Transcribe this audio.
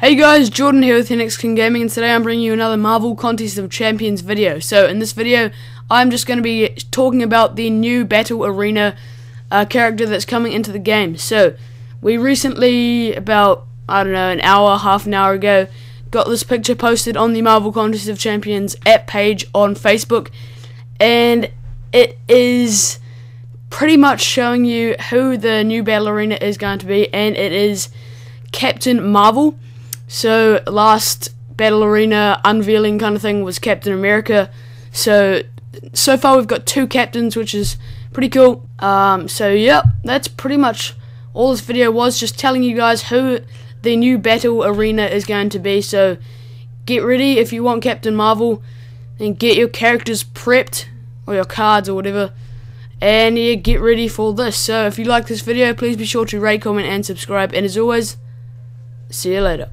Hey guys, Jordan here with Henxcin Gaming and today I'm bringing you another Marvel Contest of Champions video. So in this video, I'm just going to be talking about the new Battle Arena uh, character that's coming into the game. So, we recently, about, I don't know, an hour, half an hour ago, got this picture posted on the Marvel Contest of Champions app page on Facebook. And it is pretty much showing you who the new Battle Arena is going to be and it is Captain Marvel. So last Battle Arena unveiling kind of thing was Captain America. So so far we've got two captains, which is pretty cool. Um, so yep, that's pretty much all this video was, just telling you guys who the new Battle Arena is going to be. So get ready if you want Captain Marvel, and get your characters prepped or your cards or whatever. And yeah, get ready for this. So if you like this video, please be sure to rate, comment, and subscribe. And as always, see you later.